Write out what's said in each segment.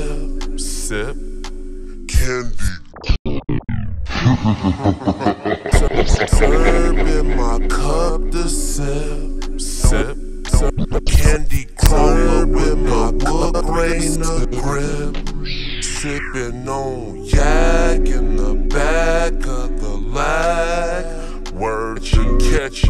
sip, sip. Candy. In my cup to sip, sip, sip. Candy cola with my wood grain of grip. Sipping on yak in the back of the lag. Words are catchy.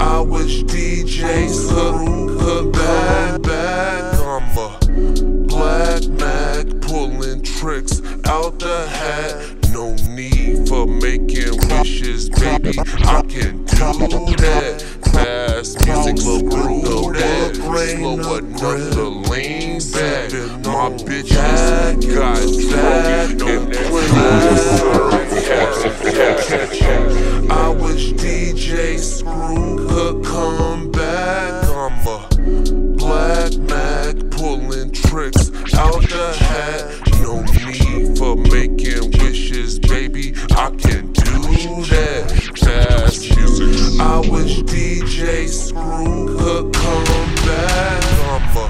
I wish DJs could could back back. I'm a black mag pulling tricks out the hat. No need for making wishes, baby. I can do that. Fast music, screw that. Slow enough to lean back. My bitches got that and I wish DJ Screw could come back. I'm a black mag pulling tricks out the hat. No need for making wishes, baby. I can do that. Fast. I wish DJ Screw could come back. I'm a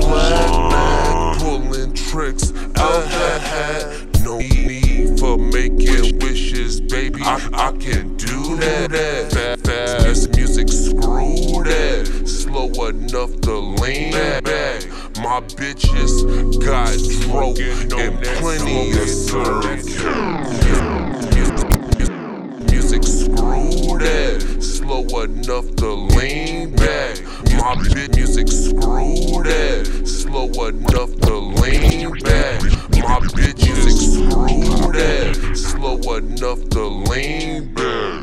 black mag pulling tricks out the hat. No need for making wishes, baby. I, I can do that. that. Fa- Fast music, screw that. Slow enough to lean back. My bitches got dro and plenty of syrup. Music, screw that. Slow enough to lean back. My bitch, music, screw that. Slow enough to lean back. My bitch, screw that. Slow enough to lean back.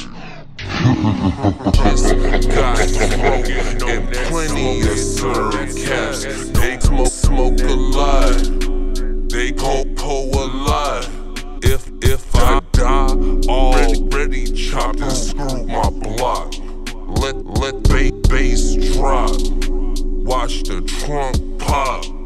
Just got broke and plenty of syrup caps. They smoke, smoke a lot. They gon' pull a lot. If if I die, already ready chopped and screw my block. Let let ba- bass drop. Watch the trunk pop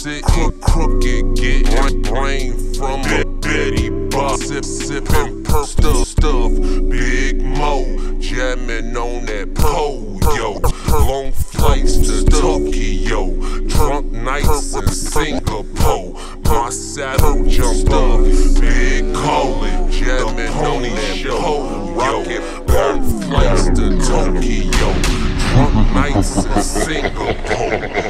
sit, crooked, getting brain, from a Betty Bob, sip, sipping purple stuff, Big Moe, jamming on that polio, long flights to Tokyo, drunk nights in Singapore, my saddle jumped up, big calling, jamming on that polio, rocket burn flights to Tokyo, drunk nights in Singapore.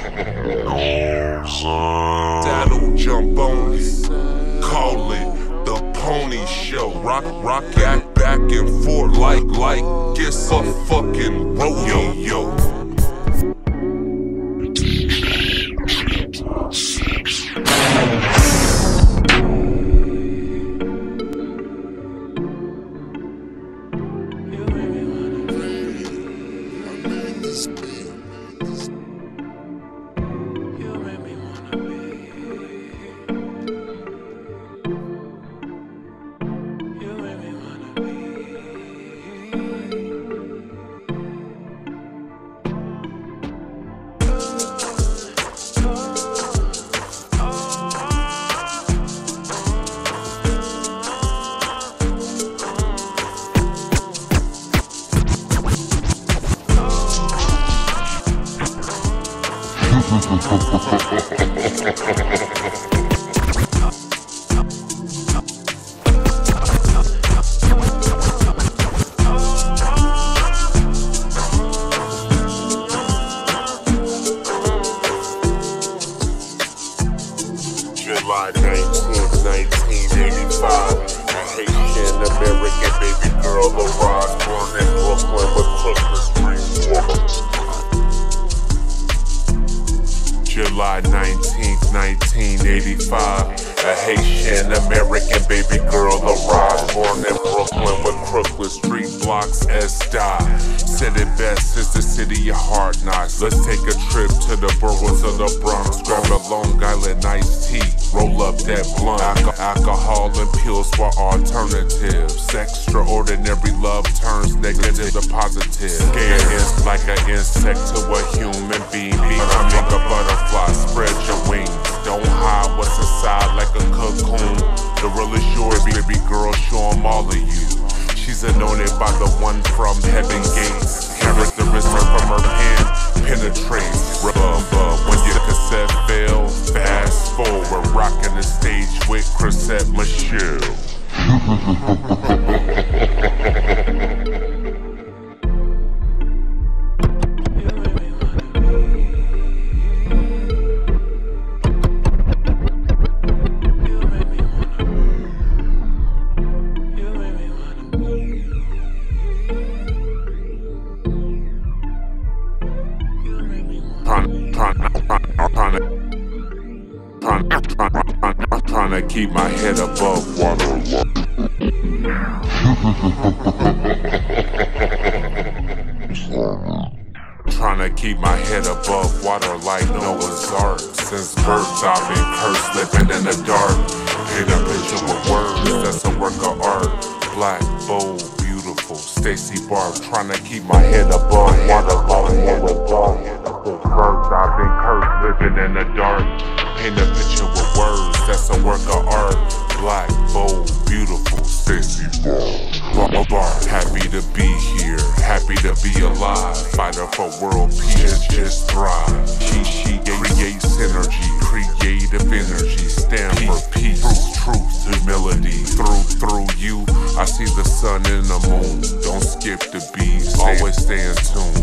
Saddle jump on it, call it the pony show. Rock, rock, act back and forth like, like it's a fucking rodeo. you. stay in tune.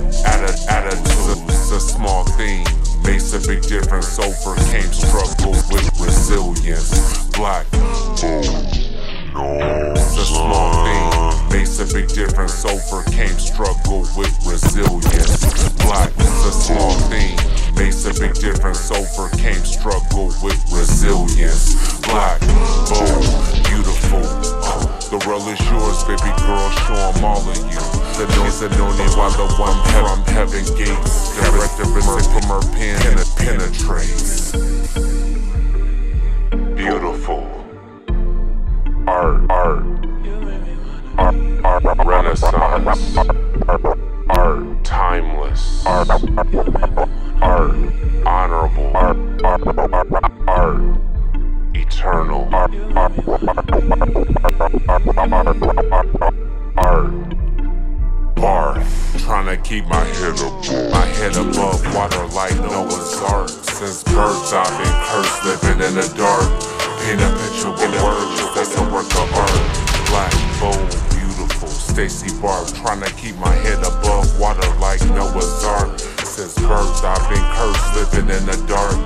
Father, one from heaven gates. Characteristic from her pen. Words, that's a work of art. Black, bold, beautiful, Stacy Barb, trying to keep my head above water like Noah's Ark. Since birth, I've been cursed, living in the dark.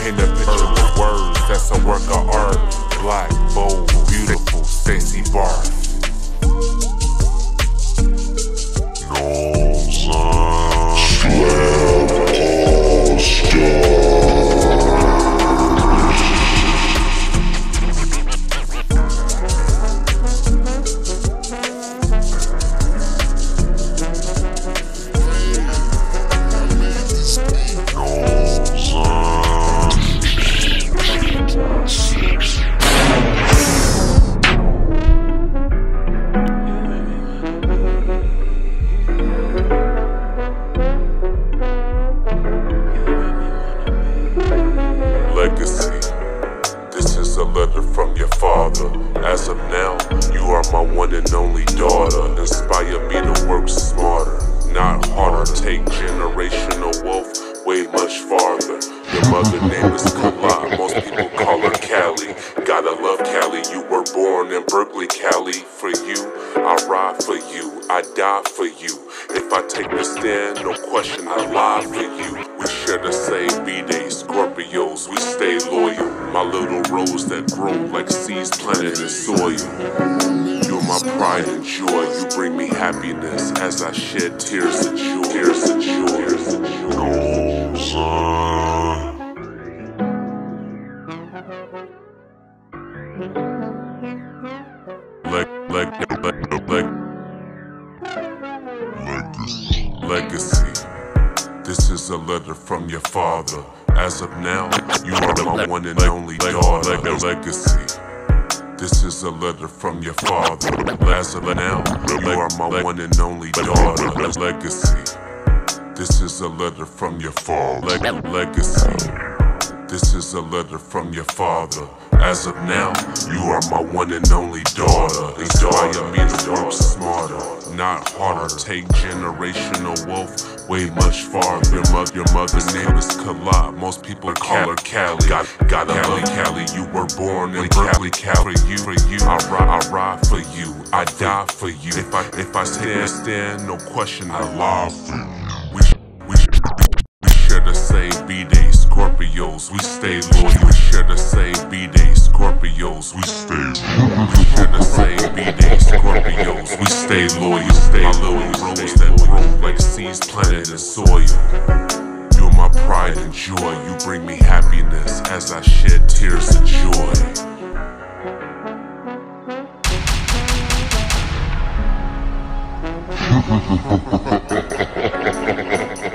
Paint a picture with words, that's a work of art. Black, bold, beautiful, Stacy Barb. legacy. You were born in Berkeley, Cali. For you, I ride for you, I die for you. If I take the stand, no question, I lie for you. We share the same B-Day, Scorpios, we stay loyal. My little rose that grow like seeds planted in soil. You're my pride and joy, you bring me happiness as I shed tears of joy. Tears of joy. Tears of joy. Uh, your father. As of now, you are my one and only daughter. Legacy. This is a letter from your father. As of now, you are my one and only daughter. Legacy. This is a letter from your father. Legacy. This is a letter from your father. As of now, you are my one and only daughter. Inspire me to work smarter, not harder. Take generational wealth way much farther. Your, mother, your mother's name is Kala. Most people call her Cali. Got, got Cali, Cali. You were born in Berkeley, Cali. For you, for you, I ride, I ride for you. I die for you. If I, if I stand, stand, no question, I lie for you. We, we, we share the same B-Day, Scorpios, we stay loyal. We share the same B-Day, Scorpios, we stay loyal. We share the same B-Day, Scorpios, we stay loyal. Stay little rose that grow like seeds planted in soil. You're my pride and joy, you bring me happiness as I shed tears of joy. above.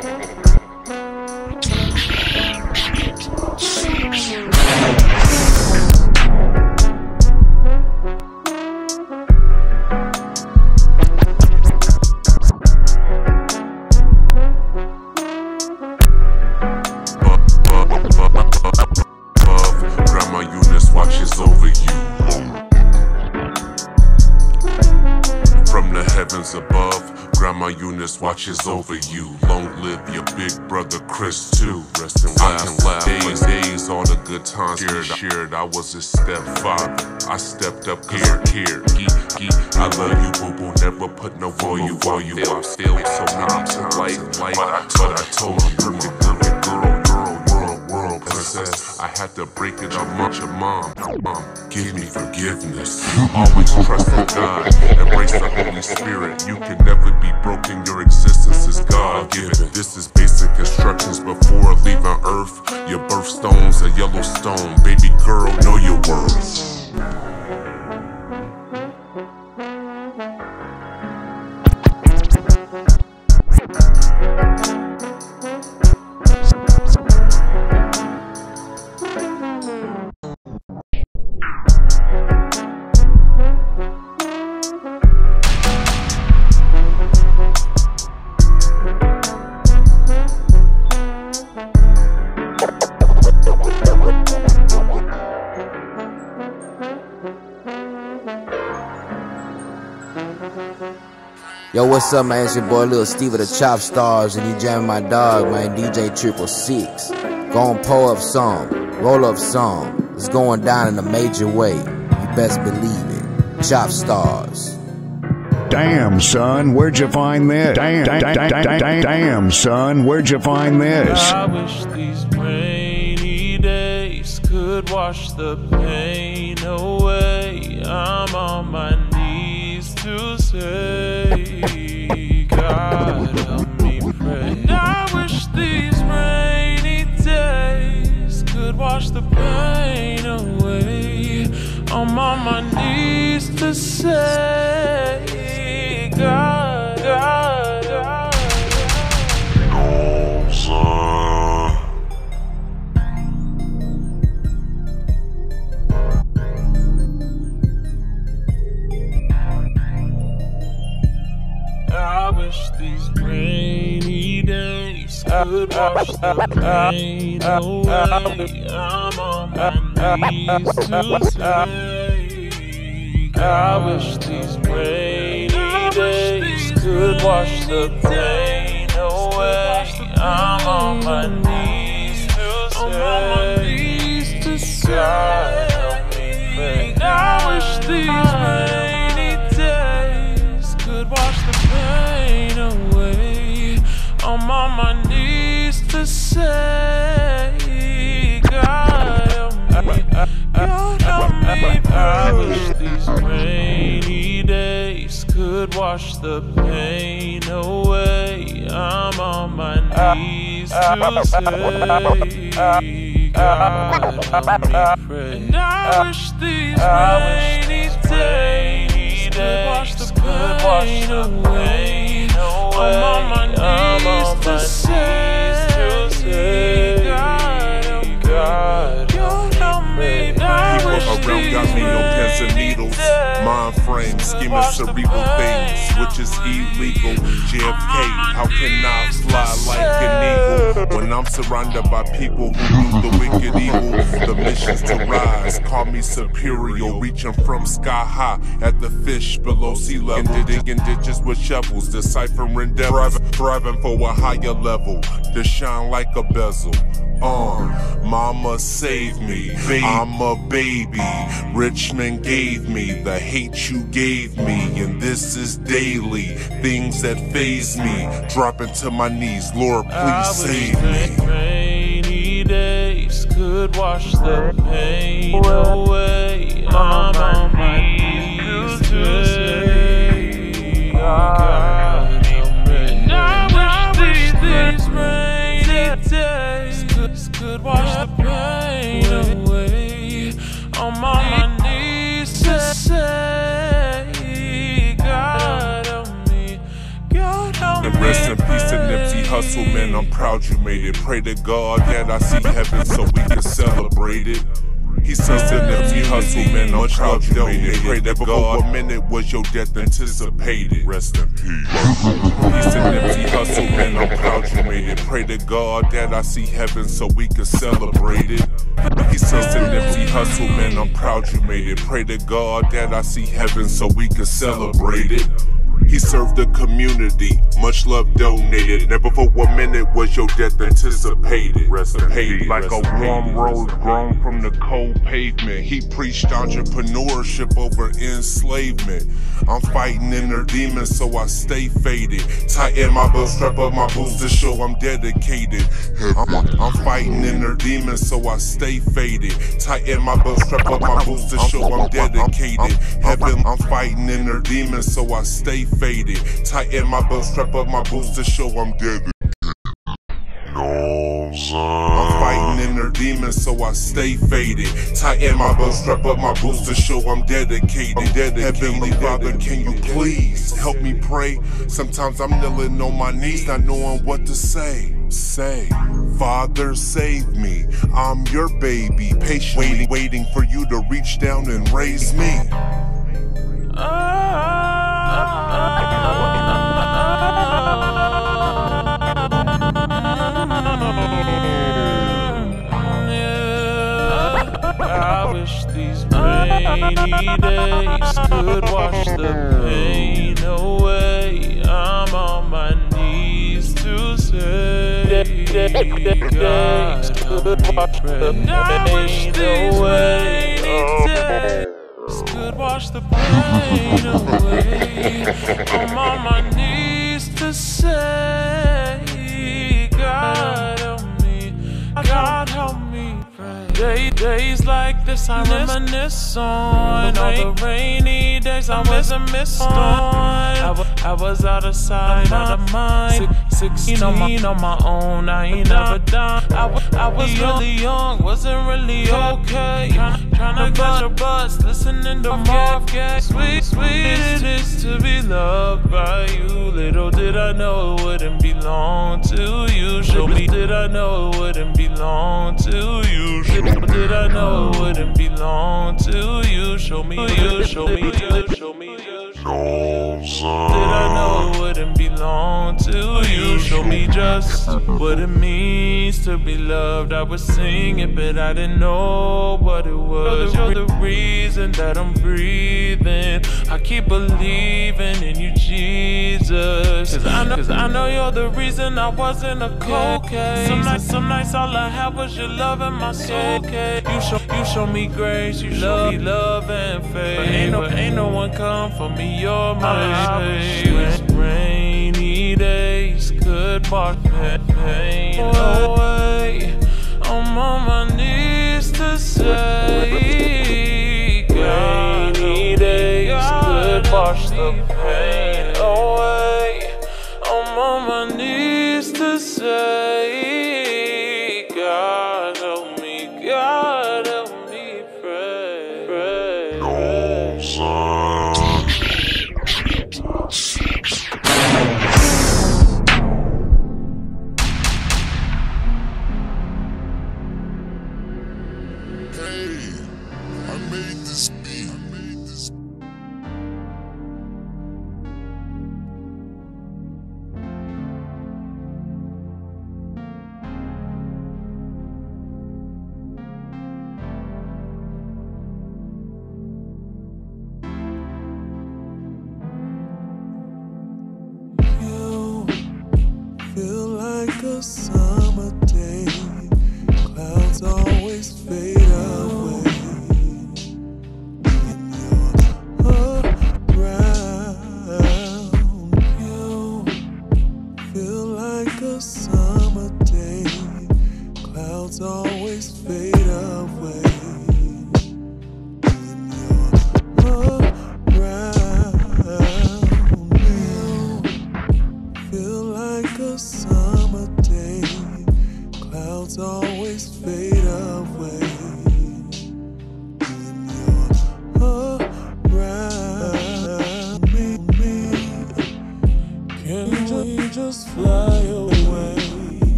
watches over you. Long live your big brother Chris too. Rest in I can laugh. Days, days, all the good times shared. shared. I was his stepfather. I stepped up here, here. Gee, gee. I love you, boo boo. Never put no volume, volume. I feel so times light, light. But I, but I told you, perfect, perfect girl, girl, world, world princess. I had to break it up much your mom. Mom, give me forgiveness. You always trust in God. Embrace the Holy Spirit. You can never be broken. Your existence is God given. This is basic instructions before leaving Earth. Your birthstone's a yellow stone. Baby girl, know your worth. Yo, what's up, man? It's your boy Lil Steve of the Chopstars, and you jamming my dog, man, DJ Triple Six. Go and pull up some, roll up some. It's going down in a major way. You best believe it. Chopstars. Damn, son, where'd you find this? Damn, damn, damn, damn, damn, son, where'd you find this? I wish these rainy days could wash the pain away. I'm on my knees to say, God help me pray. And I wish these rainy days could wash the pain away. I'm on my knees to say, God, God, could wash the pain away. I'm on my knees to I wish these rainy days could wash the pain away. I'm on my knees to say, God help me. I wish these rainy I wish these rainy days could wash the pain away. I'm on my knees to say, God help me pray. And I wish these rainy days could wash the pain away. I'm on my knees to say, God help me, People around got me no pens and needles. Mind frame, scheming cerebral things, which is illegal. JFK, how can I fly like an eagle when I'm surrounded by people who do the wicked evil? The mission's to rise, call me superior, reaching from sky high at the fish below sea level. And digging ditches with shovels, deciphering devils, thriving for a higher level to shine like a bezel. Uh, mama save me, I'm a baby. Richmond gave me the hate you gave me, and this is daily. Things that phase me, dropping to my knees. Lord, I please wish save that me. rainy days could wash the pain away. I'm on my knees to say, oh, God help me. And I wish these rainy days could, could wash the pain away. I'm on my knees to say, God help me, God help me. And rest in peace to Nipsey Hussle, man. I'm proud you made it. Pray to God that I see heaven so we can celebrate it. He says to Nipsey Hussle, man, I'm proud you made it. Pray to God, a minute was your death anticipated. Rest in peace. Peace to Nipsey Hussle, man, I'm proud you made it. Pray to God that I see heaven so we can celebrate it. He says to Nipsey Hussle, man, I'm proud you made it. Pray to God that I see heaven so we can celebrate it. He served the community, much love donated. Never for one minute was your death anticipated. Rest in peace. Like a warm rose grown from the cold pavement. He preached entrepreneurship over enslavement. I'm fighting inner demons, so I stay faded. Tighten my belt, strap up my boots to show I'm dedicated. I'm, I'm fighting inner demons, so I stay faded. Tighten my belt, strap up my boots to show I'm dedicated. Heaven, I'm fighting inner demons, so I stay faded. Tighten my belt, strap up my boots to show I'm dead. No. I'm fighting inner demons, so I stay faded. Tighten my belt, strap up my boots to show I'm dedicated. I'm dedicated. Heavenly Father, can you please help me pray? Sometimes I'm kneeling on my knees, not knowing what to say. Say, Father, save me. I'm your baby, patiently waiting, waiting for you to reach down and raise me. Ah. I wish these rainy days could wash the pain away. I'm on my knees to say, God, help me pray. Could wash the pain away. I'm on my knees to say, God, help me. God, help me. Day, days like this, I reminisce on all the rainy days I was a miss on. I, was out of sight, out of mind. Six, 16 on my, on my own, I ain't never done. I, wa- I was really young, wasn't really okay. Tryna, tryna catch a bus, listening to Marv Gaye. Sweet, sweet it is to be loved by you. Little did I know it wouldn't belong to you. Show me, did I know it wouldn't belong to you. Little did I know it wouldn't belong to you. Show me you, show me you, show me you. Did I know it wouldn't belong to you? Show me just what it means to be loved. I was singing, but I didn't know what it was. You're the reason that I'm breathing. I keep believing in you, Jesus. Cause I know, cause I know you're the reason I wasn't a cold case. Some nights, some nights all I had was your love and my soul case. You show, you show me grace, you show me love and faith. But ain't no, ain't no one come for me. You're my savior. Rainy days could that pain away. I'm on my knees to say, could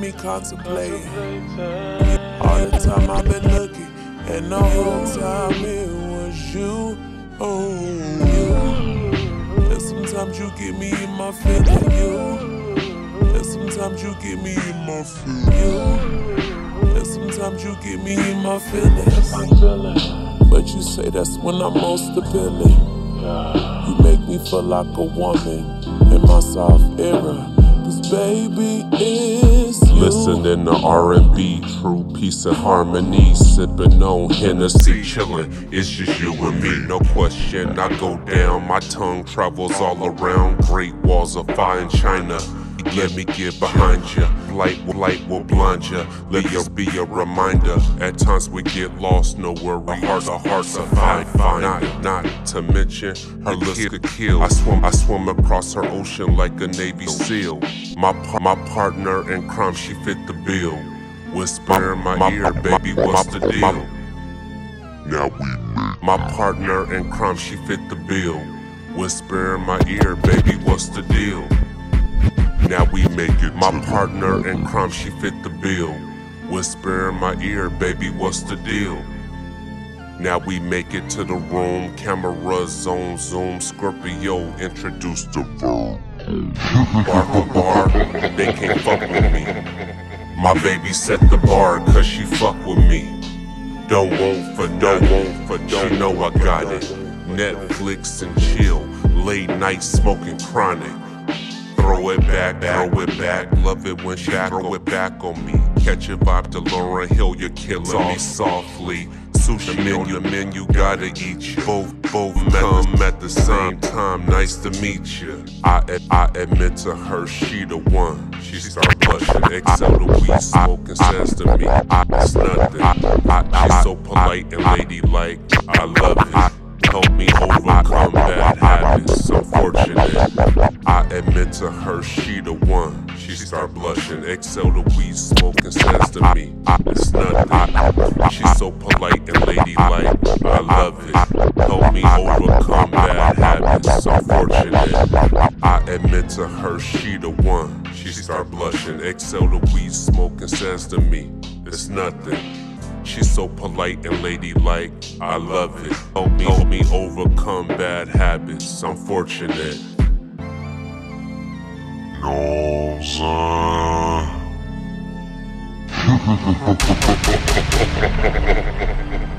me contemplating. All the time I've been looking, and all the whole time it was you, oh you. And sometimes you get me in my feeling, you. And sometimes you get me in my feelings, you. And sometimes you get me in my feelings. But you say that's when I'm most appealing. You make me feel like a woman in my soft era. Cause baby, it's you. Listening to R&B, true peace and harmony. Sipping on Hennessy, chillin'. It's just you and me, no question. I go down, my tongue travels all around. Great walls of fire in China. Let me get behind you. Light, light will blind you. Let you be a reminder. At times we get lost, no worry. Heart to heart to find, find. Not, not to mention her looks could kill. I swim, I swim across her ocean like a Navy SEAL. My par- my partner in crime, she fit the bill. Whisper in my, ear, baby, what's the deal? Now we make My partner in crime, she fit the bill. Whisper in my ear, baby, what's the deal? Now we make it. My partner in crime, she fit the bill. Whisper in my ear, baby, what's the deal? Now we make it to the room, camera zone, zoom, Scorpio introduce the room. Bar for bar, they can't fuck with me. My baby set the bar, cause she fuck with me. Don't want for don't want for don't know I got it. Netflix and chill, late night smoking chronic. Throw it back, throw it back. Love it when she throw it back on me. Catch a vibe to Lauryn Hill, you're killing me softly. Sushi menu, on the menu, gotta eat you. Both, both come at the same time. Nice to meet you. I, I admit to her, she the one. She start blushing, excel the weed smoking, says to me, it's nothing. She's so polite and ladylike, I love it help me overcome bad habits. Unfortunate, I admit to her she the one. She start blushing, excel the weed smoking, says to me, it's nothing. She's so polite and ladylike, I love it. Help me overcome bad habits. Unfortunate, I admit to her she the one. She start blushing, excel the weed smoking, says to me, it's nothing. She's so polite and ladylike. I love it. Help me, help me overcome bad habits. Unfortunate. No,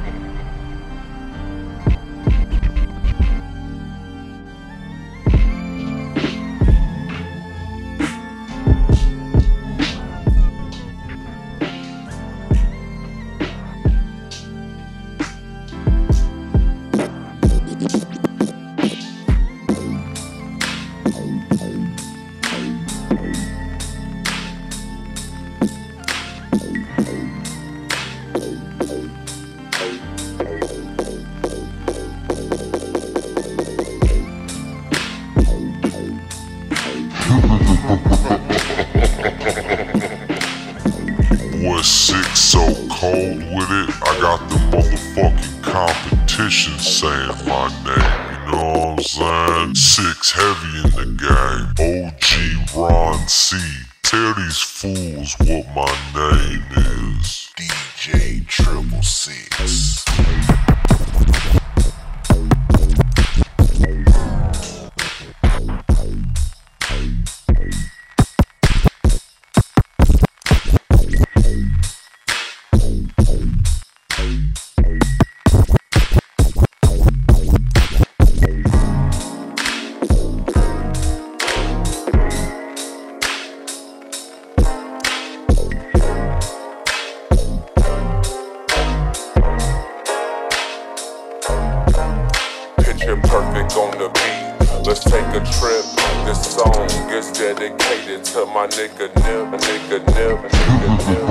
is dedicated to my nigga Nip, nigga Nip, nigga Nip.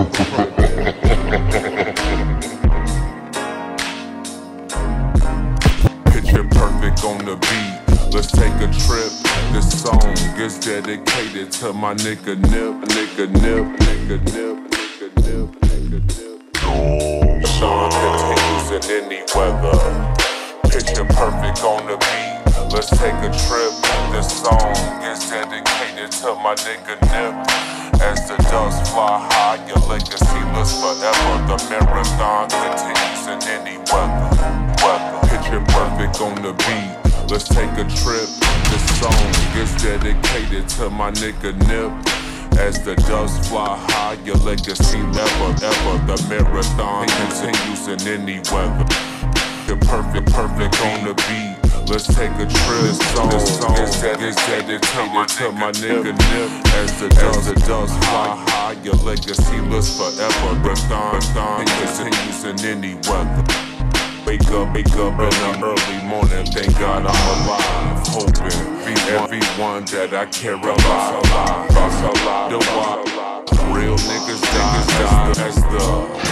Picture perfect on the beat. Let's take a trip. This song is dedicated to my nigga Nip, nigga Nip, nigga Nip, nigga Nip, nigga Nip. Son. continues in any weather. Picture perfect on the beat. Let's take a trip. This song is dedicated to my nigga Nip. As the dust fly high, your legacy lives forever. The marathon continues in any weather. weather. Picture perfect on the beat. Let's take a trip. This song is dedicated to my nigga Nip. As the dust fly high, your legacy never ever. The marathon continues in any weather. The perfect, perfect on the beat. Let's take a trip. This song, this song is dedicated to my nigga Nip. As the dust, the dust fly high, your legacy lives forever. The dawn, dawn continues in any weather. Wake up, wake up in the early morning. Thank God I'm alive. Hoping everyone that I care about alive. The why. Real niggas, niggas die as the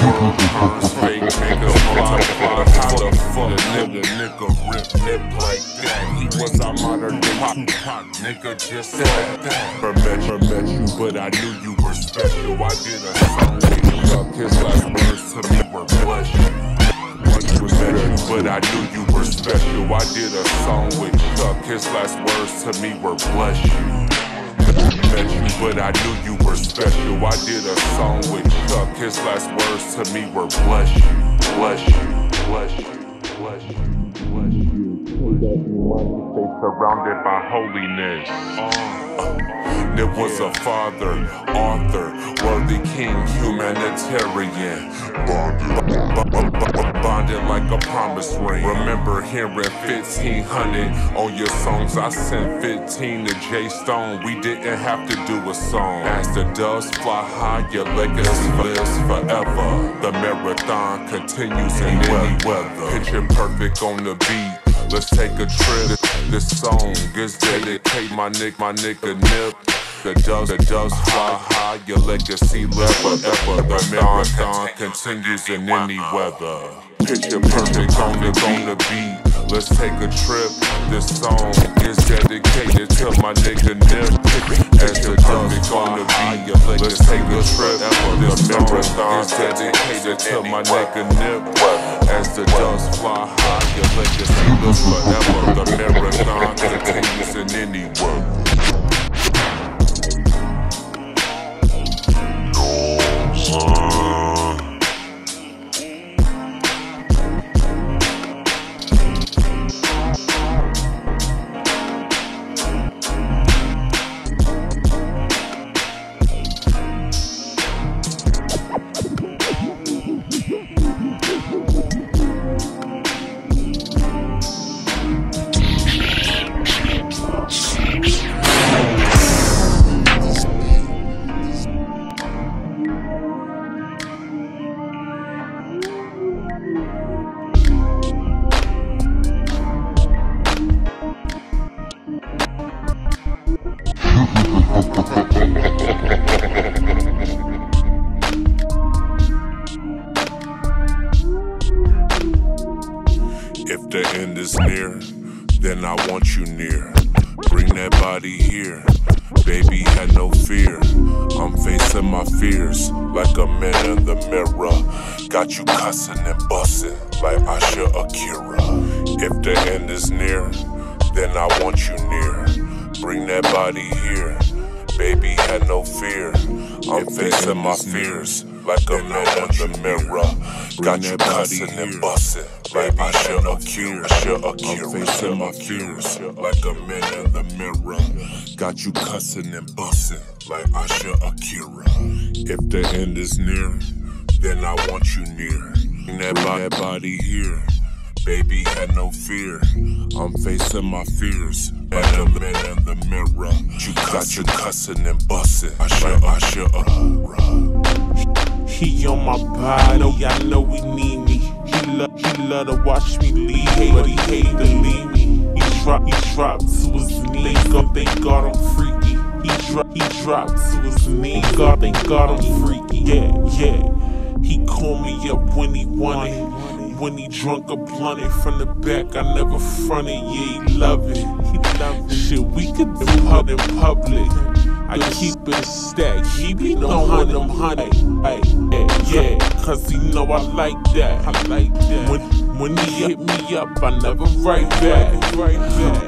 world turns fake. Niggas fly, fly. How the fuck nigga, nigga rip nip like that? He was a modern day Tupac, nigga just like that. Never met, never met you, but I knew you were special. I did a song. Fuck his last words to me were bless Once was but I knew you were special. I did a song with Chuck. His last words to me were bless you. Met you, but I knew you were special. I did a song with Chuck. His last words to me were bless you, bless you, bless you. Bless you, bless you. Stay surrounded by holiness. Uh, there was a father, Arthur, worthy king, humanitarian. Bonded like a promise ring. Remember hearing 1500 on your songs. I sent 15 to J. Stone. We didn't have to do a song. As the doves fly high, your legacy lives forever. The marathon continues in any weather. Picture perfect on the beat. Let's take a trip. This song is dedicated my nick, my nigga Nip. The doves, the doves fly high, your legacy live forever. The marathon continues in any weather. Picture perfect on the, on the beat. Let's take a trip. This song is dedicated to my nigga Nip. As the doves fly high, let's take a trip. This song is dedicated to my nigga Nip. As the doves fly high, your legacy forever. The marathon continues in any world. Got you cussing and busting like Asa Akira. I'm facing my fears like a man in the mirror. Got you cussing and busting like Asa Akira. If the end is near, then I want you near. Bring that, that body here. Baby, had no fear. I'm facing my fears. Like a man in the mirror. You got you cussing and busting. Asa, Asa, Akira. He on my body, oh, I know he need me. He love, he love to watch me leave, but he hate to leave me. He drop, he drop to his knees, God, thank God I'm freaky. He drop, he drop to his knees, God, thank God I'm freaky. Yeah, yeah. He call me up when he want it. When he drunk a blunt it from the back, I never fronted. Yeah, he love it. He love it. Shit, we could do it in public. I keep it a stack. He be knowing them honey. Ay, ay, yeah, cause he know I like that. I like that. When, when he hit me up, I never write back. Right back.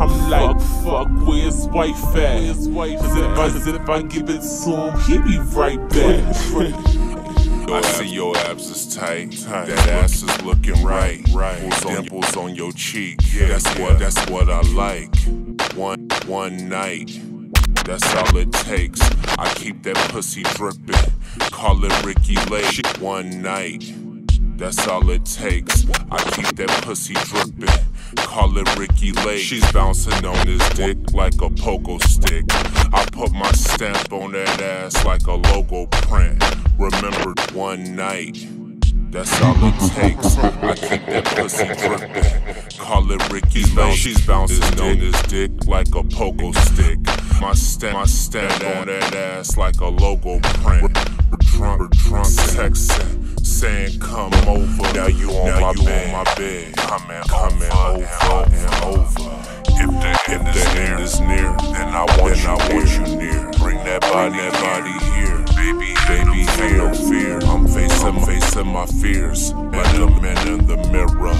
I'm like, fuck, where's wife at? Where's wife at? If I, if I give it to him, he be right back. I see your abs is tight. That ass is looking right. Right. Dimples on your cheek. Yeah, that's what that's what I like. One one night. That's all it takes. I keep that pussy dripping. Call it Ricki Lake. One night. That's all it takes. I keep that pussy dripping. Call it Ricki Lake. She's bouncing on his dick like a pogo stick. I put my stamp on that ass like a logo print. Remembered one night. That's all it takes. I keep that pussy dripping. Call it Ricki Lake. She's bouncing on his dick like a pogo stick. My stand, my stamp on that ass like a logo print. Drunk, drunk, texting, saying come over. Now you on, now my, you bed. on my bed. Coming, coming over and over. If the end, is, near, is near, then I want, then you, I near. want you near. Bring that body, that body here baby, baby, fear, fear. I'm facing, I'm facing my fears. But the man in the mirror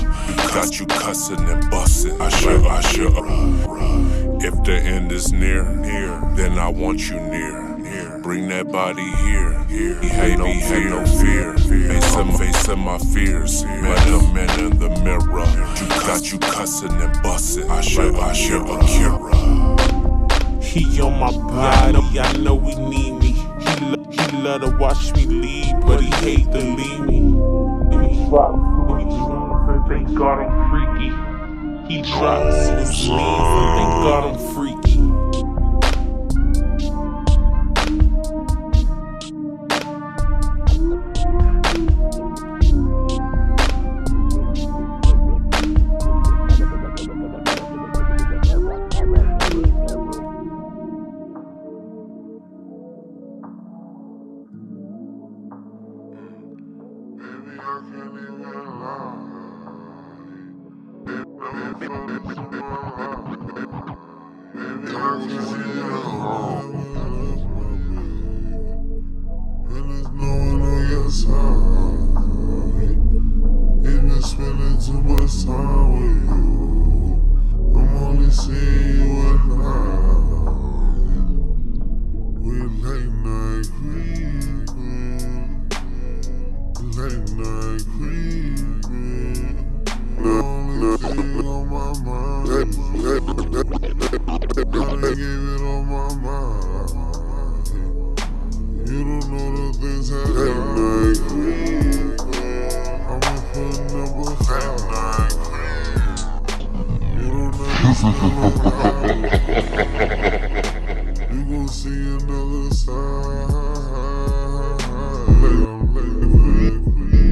got you cussing and busting. I should, I should. Uh, uh. If the end is near, near, then I want you near. near. Bring that body here. Here, he hate no fear, no fear. Facing, facing my fears. Met the man in the mirror. You got you cussing and busting. I should, I should. Akira. He on my body. I know we need love to watch me leave, but he hate to leave me. He drops, he leaves, and thank God I'm freaky. He drops and leaves, and thank God I'm freaky. Amen.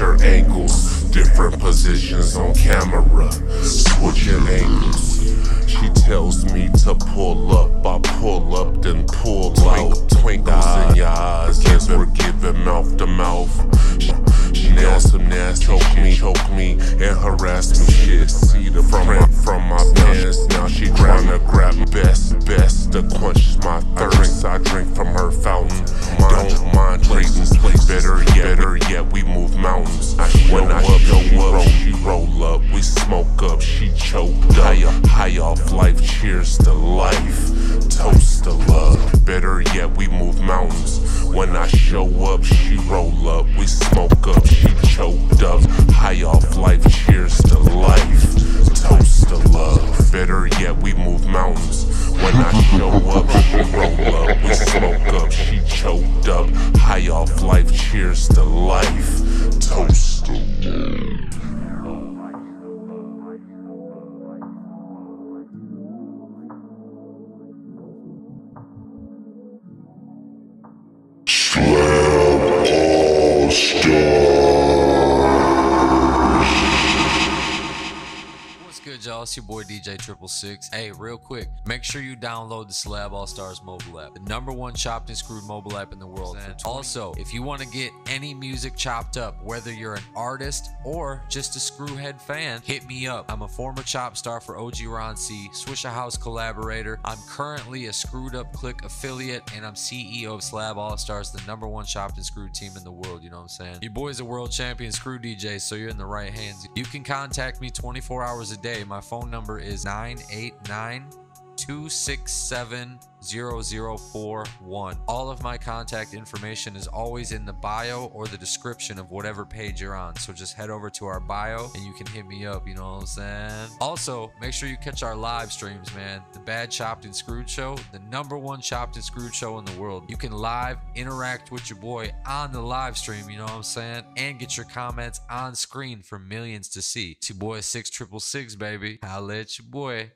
your angles. Different positions on camera, switching angles. She tells me to pull 6. Hey, real quick, make sure you download the SlabAllStarz mobile app, the number one chopped and screwed mobile app in the world. Also, if you want to get any music chopped up, whether you're an artist or just a screwhead fan, hit me up. I'm a former chop star for OG Ron C, SwishaHouse collaborator. I'm currently a screwed up click affiliate and I'm CEO of SlabAllStarz, the number one chopped and screwed team in the world. You know what I'm saying? Your boy's a world champion screw DJ, so you're in the right hands. You can contact me 24 hours a day. My phone number is 9 989 267 0041. All of my contact information is always in the bio or the description of whatever page you're on. So just head over to our bio and you can hit me up. You know what I'm saying? Also, make sure you catch our live streams, man. The Bad Chopped and Screwed Show, the number one chopped and screwed show in the world. You can live interact with your boy on the live stream. You know what I'm saying? And get your comments on screen for millions to see. It's your boy 6666, baby. Holla let your boy.